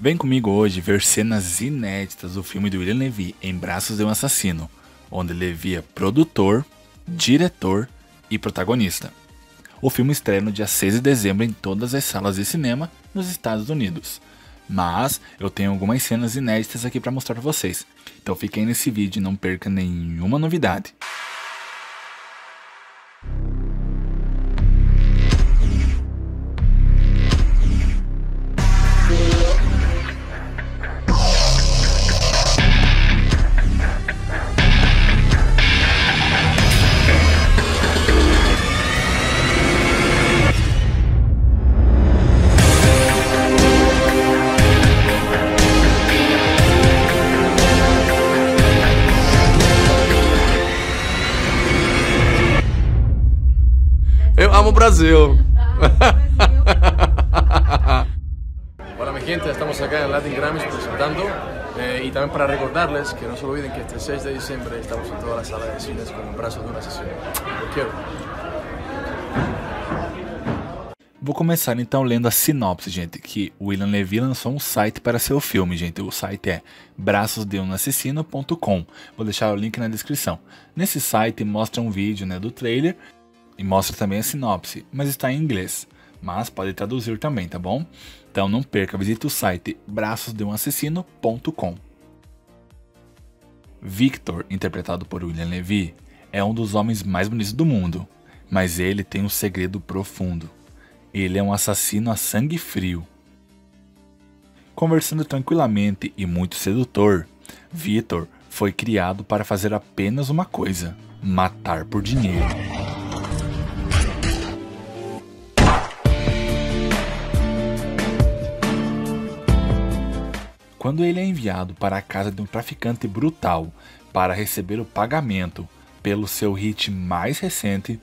Vem comigo hoje ver cenas inéditas do filme do William Levy, Em Braços de um Assassino, onde Levy é produtor, diretor e protagonista. O filme estreia no dia 6 de dezembro em todas as salas de cinema nos Estados Unidos. Mas eu tenho algumas cenas inéditas aqui para mostrar para vocês. Então fiquem nesse vídeo e não perca nenhuma novidade. Amo Brasil. Hola mi gente, estamos acá en Latin Grammys presentando eh, y también para recordarles que no se olviden que este 6 de diciembre estamos en todas las salas de cines con Brazos de un Asesino. Los quiero. Vou começar então lendo a sinopse, gente, que William Levy lançou um site para seu filme, gente. O site é braçosdeumassassino.com. Vou deixar o link na descrição. Nesse site mostra um vídeo né, do trailer e mostra também a sinopse, mas está em inglês. Mas pode traduzir também, tá bom? Então não perca, visite o site braçosdeumassassino.com. Victor, interpretado por William Levy, é um dos homens mais bonitos do mundo, mas ele tem um segredo profundo. Ele é um assassino a sangue frio. Conversando tranquilamente e muito sedutor, Victor foi criado para fazer apenas uma coisa: matar por dinheiro. Quando ele é enviado para a casa de um traficante brutal para receber o pagamento pelo seu hit mais recente,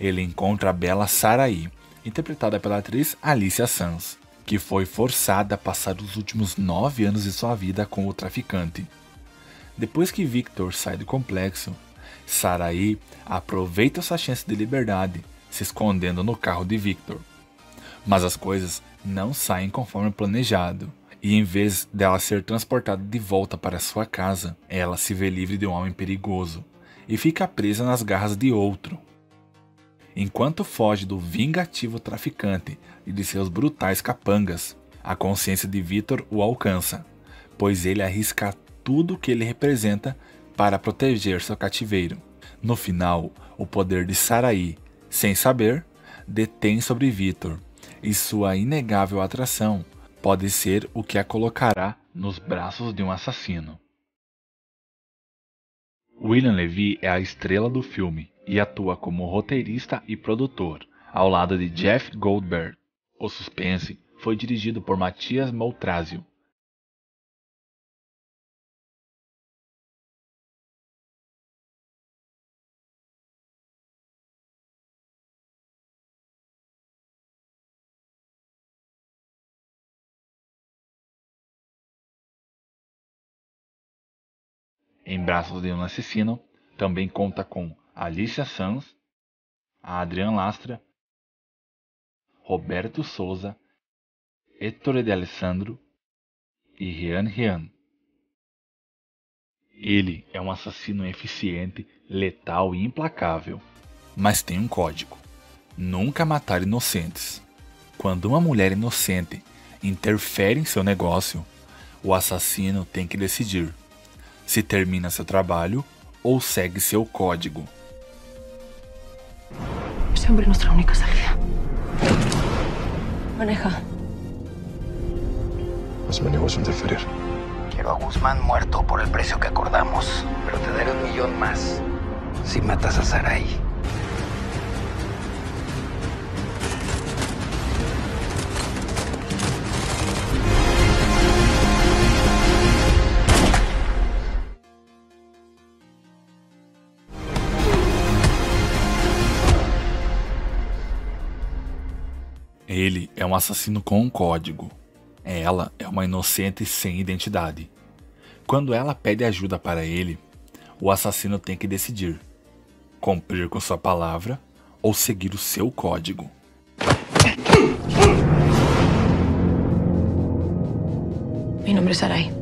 ele encontra a bela Saraí, interpretada pela atriz Alicia Sanz, que foi forçada a passar os últimos nove anos de sua vida com o traficante. Depois que Victor sai do complexo, Saraí aproveita sua chance de liberdade, se escondendo no carro de Victor. Mas as coisas não saem conforme planejado, e em vez dela ser transportada de volta para sua casa, ela se vê livre de um homem perigoso e fica presa nas garras de outro. Enquanto foge do vingativo traficante e de seus brutais capangas, a consciência de Victor o alcança, pois ele arrisca tudo o que ele representa para proteger seu cativeiro. No final, o poder de Saraí, sem saber, detém sobre Victor, e sua inegável atração pode ser o que a colocará nos braços de um assassino. William Levy é a estrela do filme e atua como roteirista e produtor, ao lado de Jeff Goldberg. O suspense foi dirigido por Matias Moutrazio. Em Braços de um Assassino também conta com Alicia Sanz, Adrian Lastra, Roberto Souza, Ettore de Alessandro e Rian Rian. Ele é um assassino eficiente, letal e implacável, mas tem um código: nunca matar inocentes. Quando uma mulher inocente interfere em seu negócio, o assassino tem que decidir se termina seu trabalho ou segue seu código. Ese hombre es nuestra única salida. Maneja. Es mi negocio interferir. Quiero a Guzmán muerto por el precio que acordamos, pero te daré un millón más si matas a Sarai. É um assassino com um código. Ela é uma inocente sem identidade. Quando ela pede ajuda para ele, o assassino tem que decidir: cumprir com sua palavra ou seguir o seu código. Mi nombre es Sarai.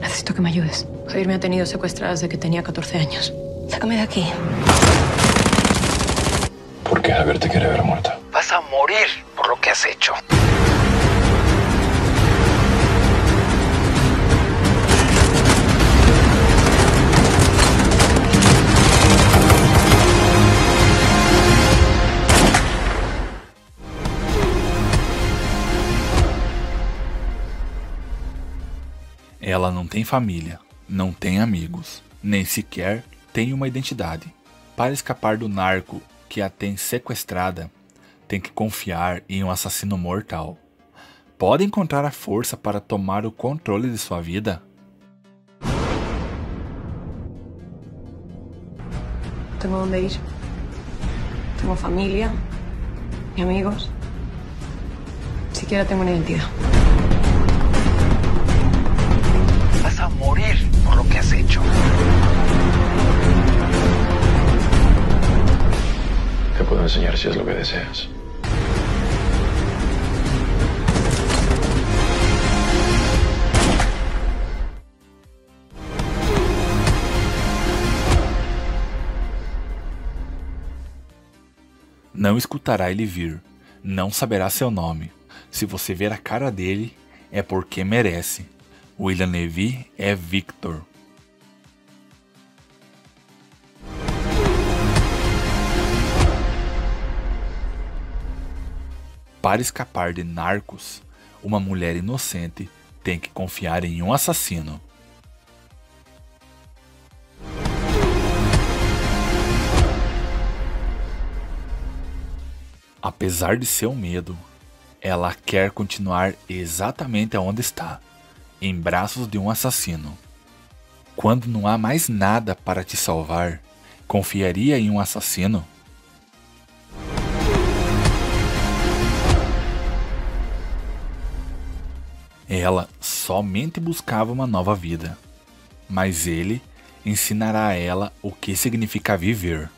Necesito que me ayudes. Javier me ha tenido secuestrada desde que tenía 14 años. Sácame de aquí. ¿Por qué Javier te quiere ver muerta? Vas a morir que has hecho. Ela não tem família, não tem amigos, nem sequer tem uma identidade. Para escapar do narco que a tem sequestrada, tem que confiar em um assassino mortal. Pode encontrar a força para tomar o controle de sua vida? Tengo dónde ir. Tengo familia y amigos. Siquiera tengo una identidad. Vas a morir por lo que has hecho. Te puedo enseñar si es lo que deseas. Não escutará ele vir, não saberá seu nome. Se você ver a cara dele, é porque merece. William Levy é Victor. Para escapar de narcos, uma mulher inocente tem que confiar em um assassino. Apesar de seu medo, ela quer continuar exatamente onde está, em braços de um assassino. Quando não há mais nada para te salvar, confiaria em um assassino? Ela somente buscava uma nova vida, mas ele ensinará a ela o que significa viver.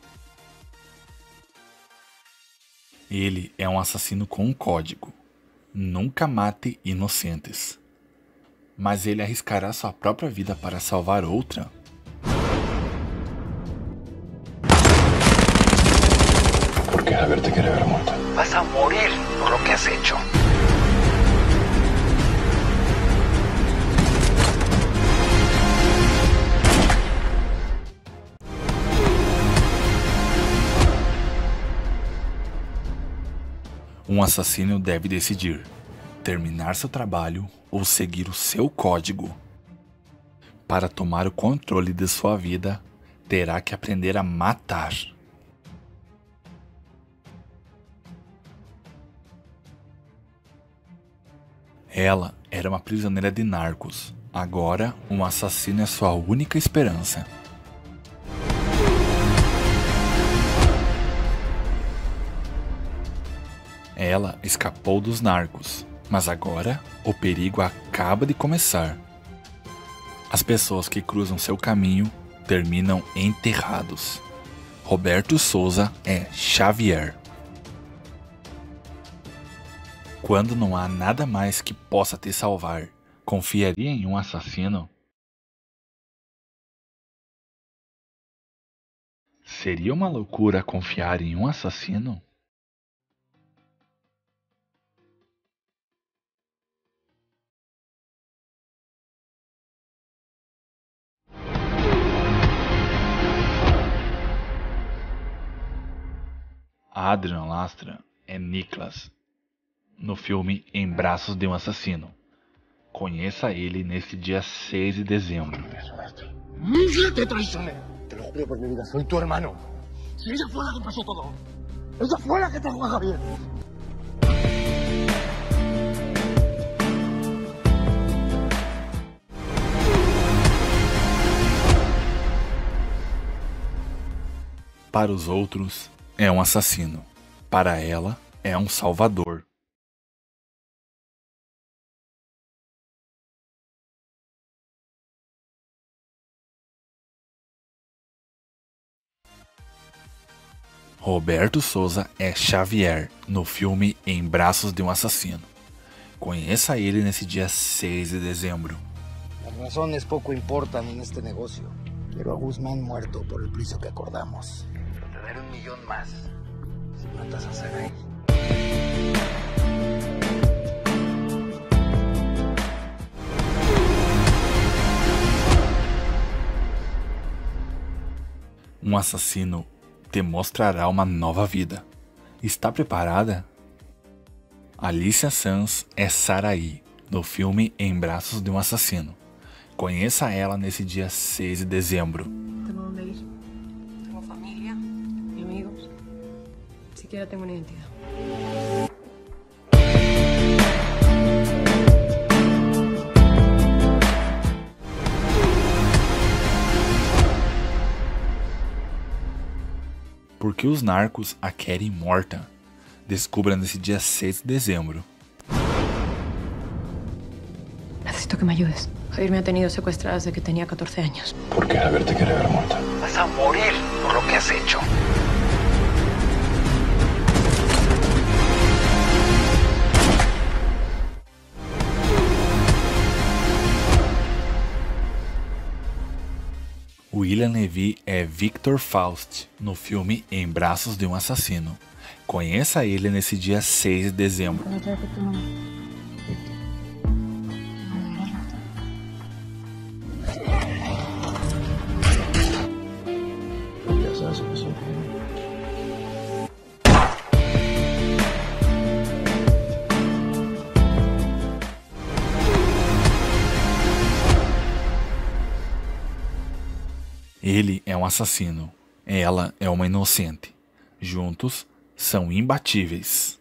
Ele é um assassino com um código: nunca mate inocentes. Mas ele arriscará sua própria vida para salvar outra? ¿Por qué Javier te quiere ver muerta? Vas a morir por lo que has hecho. Um assassino deve decidir: terminar seu trabalho ou seguir o seu código. Para tomar o controle de sua vida, terá que aprender a matar. Ela era uma prisioneira de narcos. Agora, um assassino é sua única esperança. Ela escapou dos narcos, mas agora o perigo acaba de começar. As pessoas que cruzam seu caminho terminam enterrados. Roberto Souza é Xavier. Quando não há nada mais que possa te salvar, confiaria em um assassino? Seria uma loucura confiar em um assassino? Adrian Lastra é Niklas, no filme Em Braços de um Assassino. Conheça ele neste dia 6 de dezembro. Nunca te traicioné. Te lo juro por mi vida, soy tu hermano. Si ella fue la que pasó todo. Ella fue la que trajo a Javier. Para os outros, é um assassino. Para ela, é um salvador. Roberto Souza é Xavier no filme Em Braços de um Assassino. Conheça ele nesse dia 6 de dezembro. Las razones poco importan en este negocio. Quiero a Guzmán muerto por el precio que acordamos. Daré un millón más si matas a Sarai. Um assassino te mostrará uma nova vida. Está preparada? Alicia Sanz é Saraí, no filme Em Braços de um Assassino. Conheça ela nesse dia 6 de dezembro. Ir. Tengo familia y amigos. Ni siquiera tengo una identidad. Por que os narcos a querem morta? Descubra nesse dia 6 de dezembro. Necesito que me ayudes. Javier me ha tenido secuestrada desde que tenía 14 años. Porque Javier te quiere ver muerta. Vas a morir por lo que has hecho. William Levy é Victor Faust no filme Em Braços de um Assassino. Conheça ele nesse dia 6 de dezembro. Ele é um assassino. Ela é uma inocente. Juntos são imbatíveis.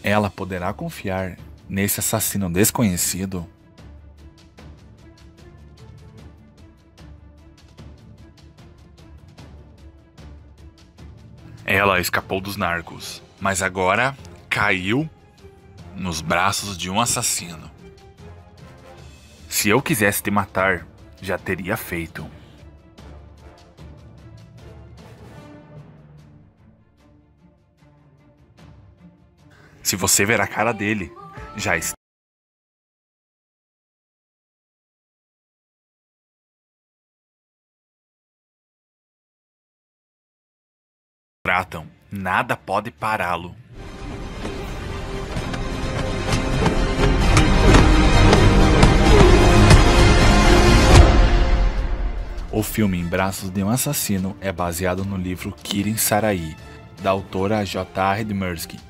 Ela poderá confiar nesse assassino desconhecido? Ela escapou dos narcos, mas agora caiu nos braços de um assassino. Se eu quisesse te matar, já teria feito. Se você ver a cara dele, já está. Tratam, nada pode pará-lo. O filme Em Braços de um Assassino é baseado no livro Kirin Sarai, da autora J.R. Dmersky,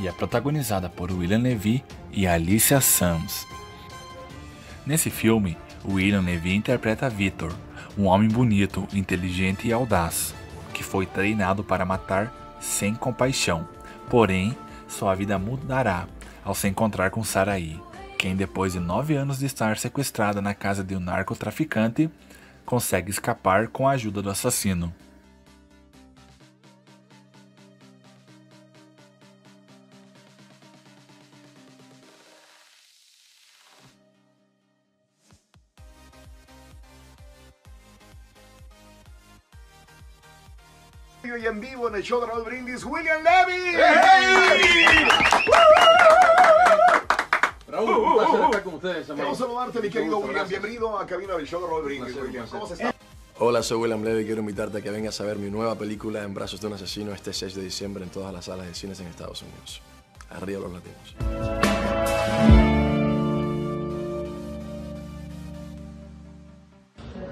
e é protagonizada por William Levy e Alicia Sams. Nesse filme, William Levy interpreta Victor, um homem bonito, inteligente e audaz, que foi treinado para matar sem compaixão. Porém, sua vida mudará ao se encontrar com Sarai, quem depois de nove anos de estar sequestrada na casa de um narcotraficante, consegue escapar com a ajuda do assassino. En vivo en el show de Raúl Brindis, William Levy. Raúl, un placer estar con ustedes. Queremos saludarte, mi querido William. Bienvenido a cabina del show de Raúl Brindis, Placer, William. placer. ¿Cómo se está? Hola, soy William Levy. Quiero invitarte a que vengas a ver mi nueva película En Brazos de un Asesino este 6 de diciembre en todas las salas de cines en Estados Unidos. Arriba los latinos.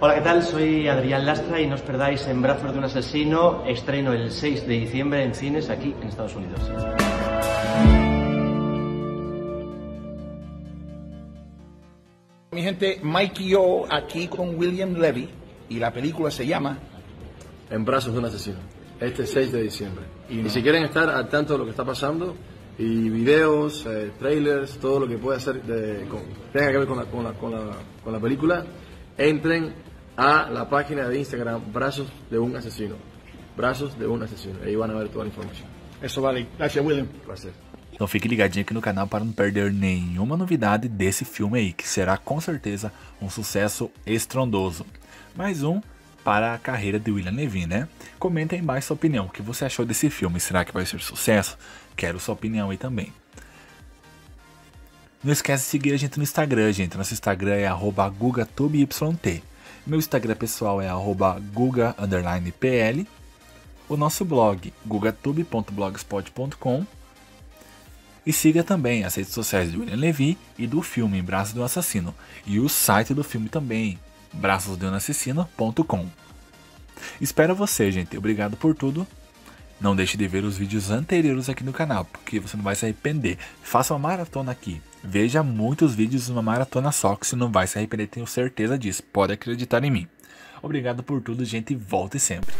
Hola, ¿qué tal? Soy Adrián Lastra y no os perdáis En Brazos de un Asesino, estreno el 6 de diciembre en cines aquí en Estados Unidos. Mi gente, Mike y yo aquí con William Levy y la película se llama En Brazos de un Asesino este 6 de diciembre. Y Y, no- si quieren estar al tanto de lo que está pasando, y videos, eh, trailers, todo lo que puede hacer de, con- tenga que ver con la, con, la, con, la, con la película, entren a la página de Instagram Brazos de un Asesino. Brazos de un Asesino. Ahí van a ver toda la información. Eso vale. Gracias, William. Placer. Então fique ligadinho aqui no canal para não perder nenhuma novidade desse filme aí, que será com certeza um sucesso estrondoso. Mais um para a carreira de William Levy, né? Comenta aí embaixo sua opinião, o que você achou desse filme, será que vai ser sucesso? Quero sua opinião aí também. Não esquece de seguir a gente no Instagram, gente. Nosso Instagram é gugatubyt. Meu Instagram pessoal é guga_pl. O nosso blog, gugatube.blogspot.com. E siga também as redes sociais do William Levy e do filme Braços do Assassino. E o site do filme também, braçosdeunassassino.com. Espero você, gente. Obrigado por tudo. Não deixe de ver os vídeos anteriores aqui no canal, porque você não vai se arrepender. Faça uma maratona aqui. Veja muitos vídeos numa maratona só, que você não vai se arrepender, tenho certeza disso. Pode acreditar em mim. Obrigado por tudo, gente, e volte sempre.